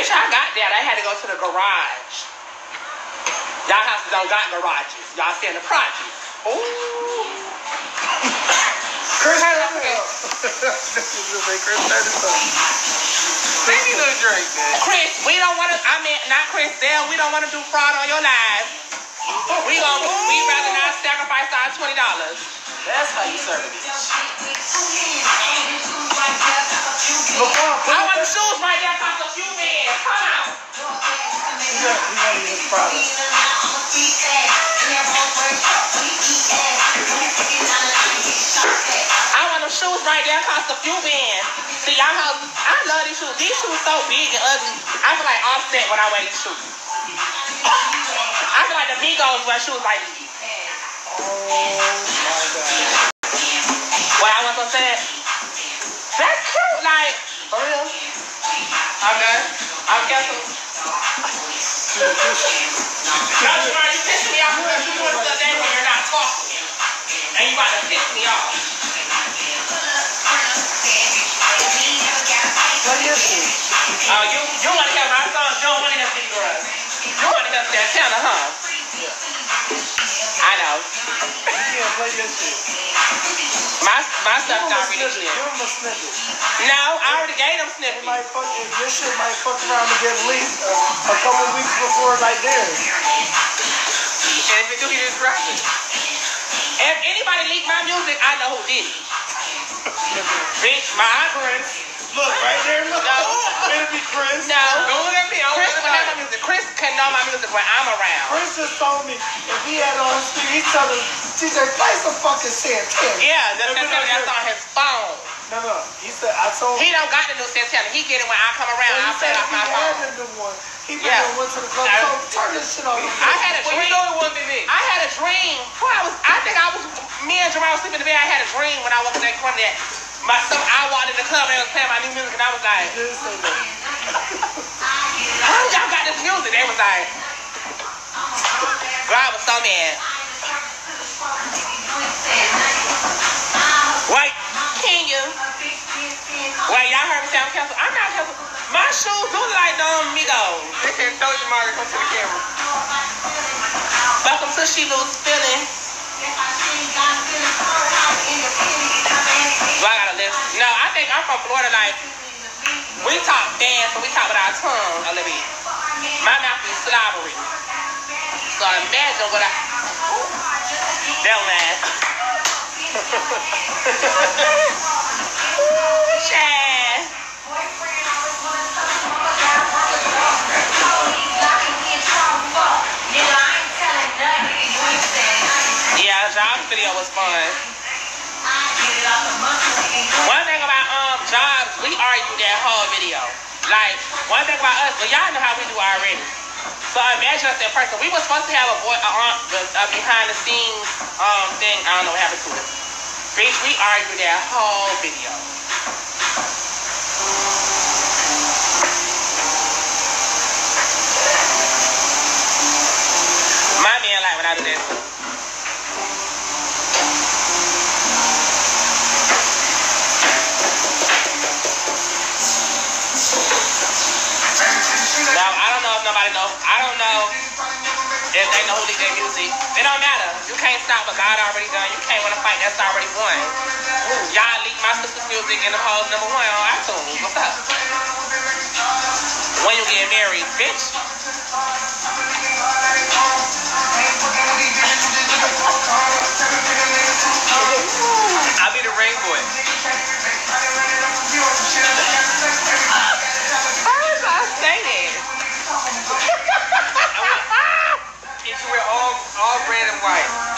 Bitch, I got that. I had to go to the garage. Y'all houses don't got garages. Y'all stay in the projects. Ooh. Chris, Hey, turn it up. This is gonna Chris turn it up. Take me to a drink, man. Chris, we don't want to, I mean, not Chris, Dale, we don't want to do fraud on your life. We gon' we rather not sacrifice our $20. That's how you serve it. LeBron, put I it want the back. shoes right there, cost a I want them shoes right there, cost a few bands. See, y'all know, I love these shoes. These shoes so big and ugly. I feel like offset when I wear these shoes. I feel like the Migos wear shoes like these. Oh my god. Well, I was gonna say, that's cute, like, for real. Done. I'm guessing. That's right, you pissing me off because you doing stuff that you're not talking. You about to piss me off. You you want to hear my? You don't want to Girls. You want to hear Santana, huh? I know. You can't play this shit. My my Give stuff not really good. Give him a snippet. No, I already gave them It might fuck, this shit might fuck around and get leaked uh, a couple weeks before like theirs. And if it do, you just it. If anybody leaked my music, I know who did it. Bitch, my Chris. Look, right there, look. No. It'll be Chris. No. Don't look at me. I don't Chris look know my music. Chris can know my music when I'm around. Chris just told me if he had on his speaker, he's telling DJ, play some fucking Santana. Yeah, the If it that's on his phone. No, no. He said, I told He don't got the new Santana. He get it when I come around. Well, I he play said it if off he my phone. had the one, he Yeah. yeah. went to the club. I- So turn this shit off. I had a Well, you know it wouldn't be me. I had a dream. Well, I was. I think I was. Me and Jerome sleeping in the bed. I had a dream when I woke up that corner that my some. I walked in the club and they was playing my new music and I was like. How y'all got this music? They was like, Girl, I was so mad. Wait, you? Wait, y'all heard me say I'm canceled? I'm not canceled. My shoes do look like them Migos. Can't tell you, Margaret, come to the camera. Welcome to She Lose Feeling. Well, I gotta listen. No, I think I'm from Florida. Like, we talk fast, so we talk with our tongue a little bit. My mouth is slobbery. So imagine what I. That man. Ooh, Chad. Yeah, Jobs video was fun. One thing about um Jobs, we argued that whole video. Like, one thing about us, well, y'all know how we do already. So imagine us in person. We were supposed to have a boy, a, a, a behind the scenes um thing. I don't know what happened to it. Bitch, we argued that whole video. My man like when I do that if nobody know. I don't know if they know who leaked their music. It don't matter. You can't stop what God already done. You can't win a fight that's already won. Y'all leaked my sister's music in the hoes number one on iTunes. What's up? When you get married, bitch. All red and white.